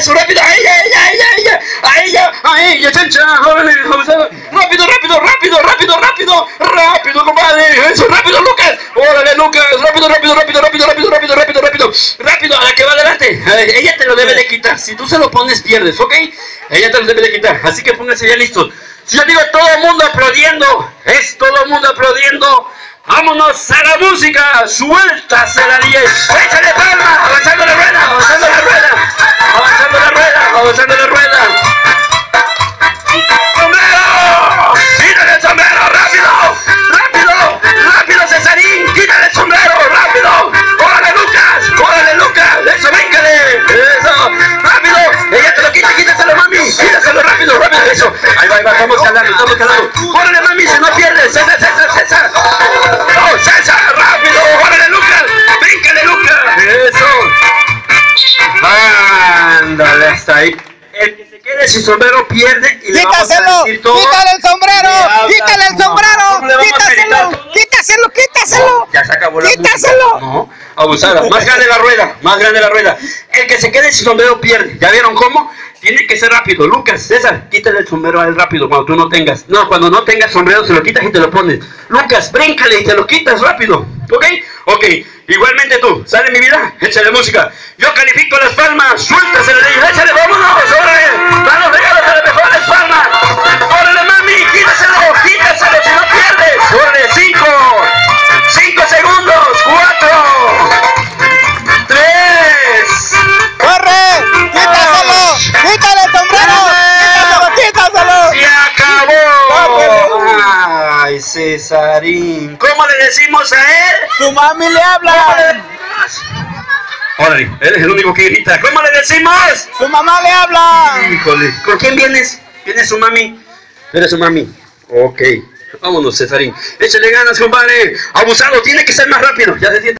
eso, rápido, a ella, a ella, a ella, a ella, a ella, a ella, chancha, rápido, rápido, rápido, rápido, rápido, rápido, compadre, eso, rápido, Lucas, órale, Lucas, rápido, rápido, rápido, rápido, rápido, rápido, rápido, rápido, rápido, a la que va adelante, ella te lo debe de quitar, si tú se lo pones, pierdes, ¿ok? Ella te lo debe de quitar, así que pónganse ya listos. Yo digo todo el mundo aplaudiendo, es todo el mundo aplaudiendo, Vámonos a la música, suéltase la 10, échale palma, avanzando ¡Eso! Ahí va, ahí va, estamos calando, estamos calando. ¡Órale, mami, si no pierdes! ¡César, César, César! ¡No, César! ¡Rápido! ¡Órale, Lucas! ¡Bríncale, Lucas! ¡Eso! Ándale, hasta ahí. El que se quede sin sombrero pierde y le vamos a decir todo. ¡Quítale el sombrero! ¡Quítale el sombrero! ¿Cómo le vamos ¡Quítaselo! ¡Quítaselo! ¡Quítaselo! Ya se acabó la ¡Quítaselo! No, abusada. Más grande la rueda, más grande la rueda. El que se quede sin sombrero pierde. ¿Ya vieron cómo? Tiene que ser rápido. Lucas, César, quítale el sombrero a él rápido cuando tú no tengas. No, cuando no tengas sombrero se lo quitas y te lo pones. Lucas, bríncale y te lo quitas rápido. ¿Ok? Ok. Igualmente tú, sale mi vida, échale música. Yo califico las palmas, suéltasele, Cesarín! ¿Cómo le decimos a él? ¡Su mami le ¿Cómo le habla! Órale, eres el único que grita. ¿Cómo le decimos? ¡Su mamá le habla! Híjole, ¿con quién vienes? ¿Quién es su mami? ¿Eres su mami? Ok. Vámonos, Cesarín. Échale ganas, compadre. Abusado, tiene que ser más rápido. Ya se siente.